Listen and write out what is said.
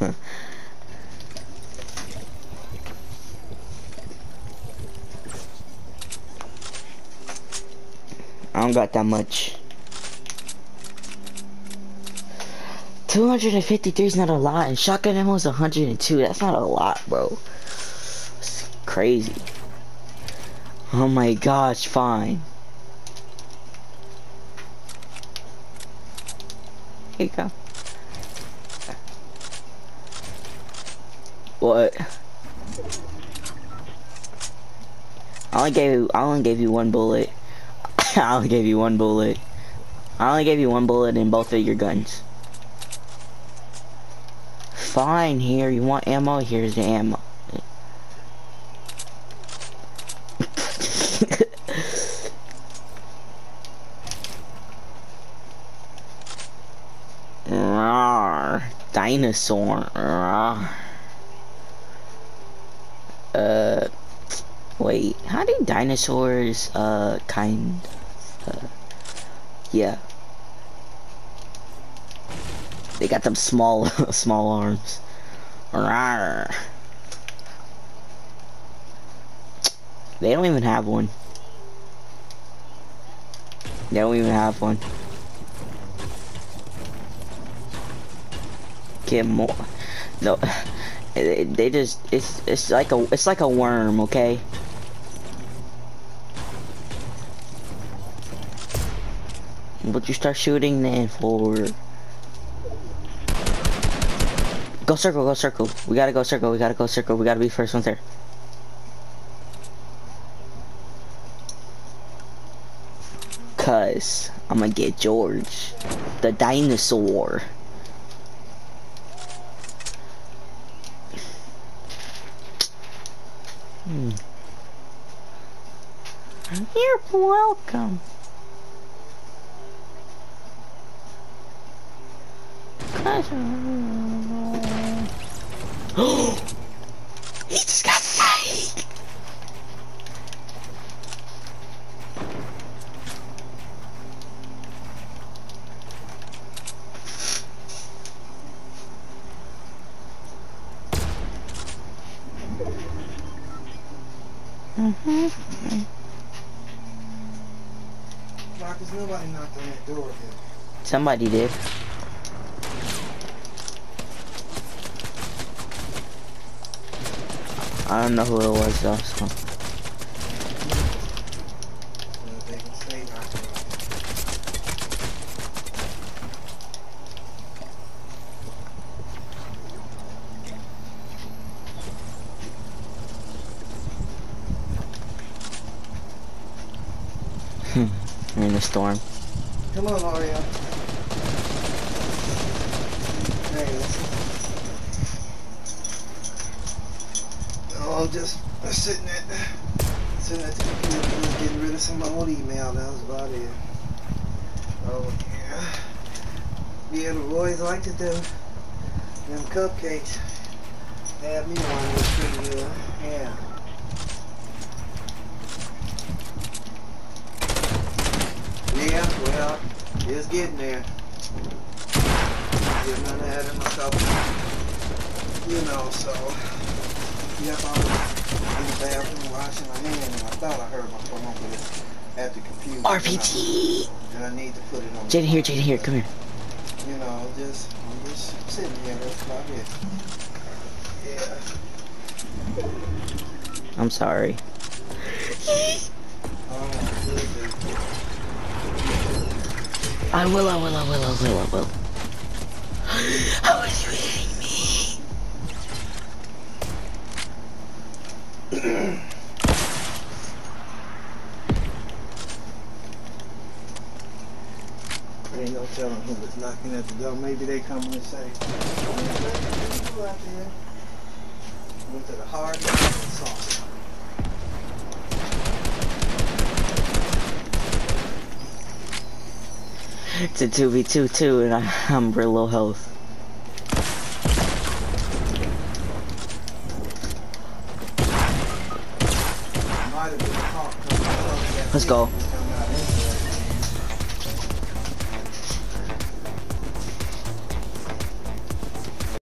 I don't got that much. 253 is not a lot, and shotgun ammo is 102. That's not a lot, bro. It's crazy. Oh my gosh, fine. Here you go. What? I only gave you I only gave you one bullet. I only gave you one bullet. I only gave you one bullet in both of your guns. Fine here, you want ammo? Here's the ammo. Dinosaur. Uh, wait, how do dinosaurs, uh, kind, uh, yeah. They got them small, small arms. Rawr. They don't even have one. They don't even have one. Get more. No, they just it's it's like a it's like a worm, okay? But you start shooting then for Go circle, go circle. We gotta go circle, we gotta go circle, we gotta be first ones there. Cause I'm gonna get George, the dinosaur. Hmm. You're welcome. Cause Door yet. Somebody did. I don't know who it was though, so. they can stay knocked on. We're in a storm. Come on, Mario. Hey, listen. Oh, I'm just sitting at sitting at the computer getting rid of some old email. That was about it. Oh yeah. Yeah, the boys like to do them cupcakes. Have me one pretty good. Yeah, it's getting there. Getting on ahead of myself. You know, so. Yep, I was in the bathroom washing my hands and I thought I heard my phone, but it's at the computer. RPG! And I, and I need to put it on. Jaden here, Jaden here, come here. You know, just, I'm just sitting here, that's about it. Yeah. I'm sorry. I will, I will, I will, I will, I will. How are you hitting me? Ain't no telling who was knocking at the door. Maybe they come and say, "There's people out there." Went to the hard rock and soft. It's a 2v2 too, and I, I'm real low health. Let's go.